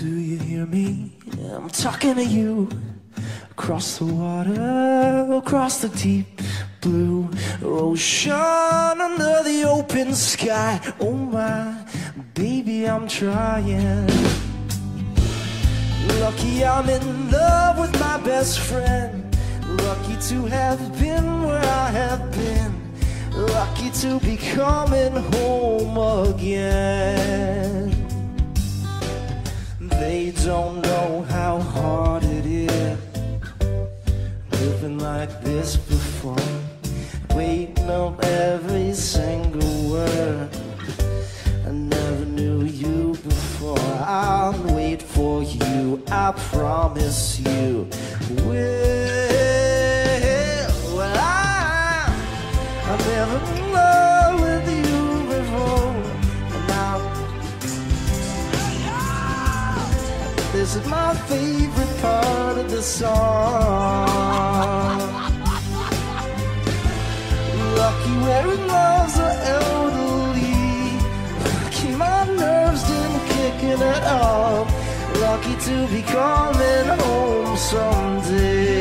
Do you hear me? I'm talking to you. Across the water, across the deep blue ocean, under the open sky. Oh my, baby, I'm trying. Lucky I'm in love with my best friend. Lucky to have been where I have been. Lucky to be coming home again. They don't know how hard it is living like this before. Waiting on every single word. I never knew you before. I'll wait for you. I promise you. Well, I, I never in this is my favorite part of the song. Lucky wearing gloves are elderly. Lucky my nerves didn't kick it at all. Lucky to be coming home someday.